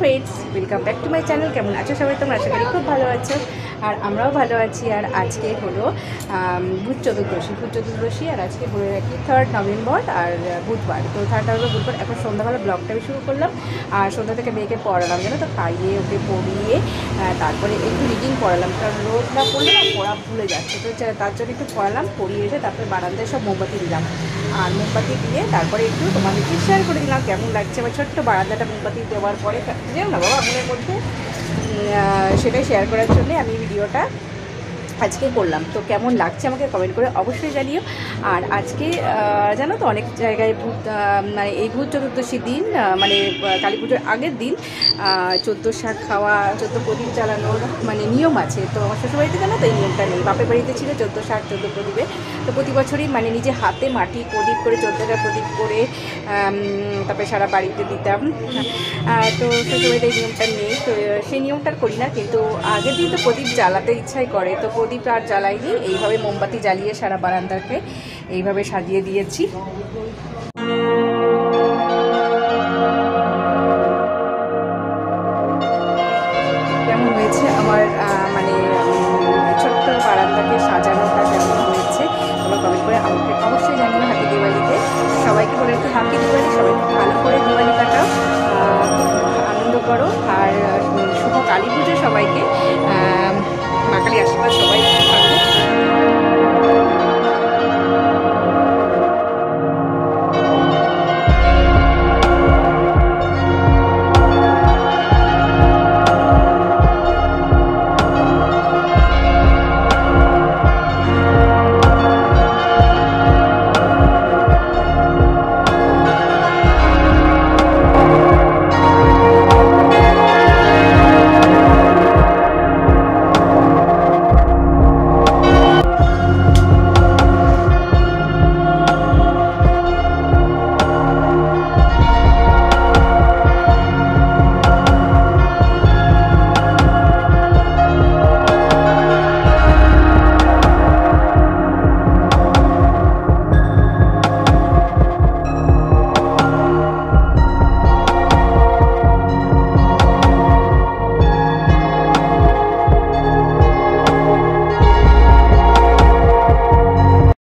Friends welcome back to my channel কেমন আছো সবাই? তোমরা আশা করি খুব ভালো আছো। আর আমরাও ভালো আছি। আর আজকে হলো ভূত চতুর্দশী। ভূত চতুর্দশী আর আজকে বলে রাখি থার্ড নভেম্বর আর বুধবার। তো থার্ড হলো বুধবার। এখন সন্ধ্যাবেলা ব্লগটা শুরু করলাম। আর সন্ধ্যা থেকে মেয়েকে পড়ালাম, জানো তো? খাইয়ে, ওকে পড়িয়ে তারপরে একটু রিডিং পড়ালাম। কারণ রোদ না পড়লে না পড়া ভুলে যাচ্ছে তো তার জন্য একটু পড়ালাম, পড়িয়ে এসে তারপরে বারান্দায় সব মোমবাতি দিলাম। আর মোমবাতি দিয়ে তারপরে একটু তোমাদেরকে শেয়ার করে দিলাম, কেমন লাগছে আমার ছোট্ট বারান্দাটা মোমবাতি দেওয়ার পরে। যেও না বাবা, মনের মধ্যে সেটাই শেয়ার করার জন্য আমি ভিডিওটা আজকে করলাম। তো কেমন লাগছে আমাকে কমেন্ট করে অবশ্যই জানিও। আর আজকে জানো তো অনেক জায়গায় ভূত মানে এই ভূত চতুর্দশীর দিন মানে কালী পুজোর আগের দিন চোদ্দ শাক খাওয়া, চোদ্দ প্রদীপ চালানোর মানে নিয়ম আছে। তো আমার শ্বশুরবাড়িতে জানো তো এই নিয়মটা নেই। বাপের বাড়িতে ছিল চোদ্দ শাক, চোদ্দ প্রদীপে। তো প্রতি বছরই মানে নিজে হাতে মাটি, প্রদীপ করে চোদ্দোটা প্রদীপ করে তারপরে সারা বাড়িতে দিতাম। তো শ্বশুরবাড়িতে এই নিয়মটা নেই। সেই নিয়মটা করি না, কিন্তু আগের দিন তো প্রদীপ জ্বালাতে ইচ্ছাই করে, তো প্রদীপ আর জ্বালাইনি। এইভাবে মোমবাতি জ্বালিয়ে সারা বারান্দাকে এইভাবে সাজিয়ে দিয়েছি। কেমন হয়েছে? আমার মানে ছোট্ট বারান্দাকে সাজানোটা কেমন হয়েছে?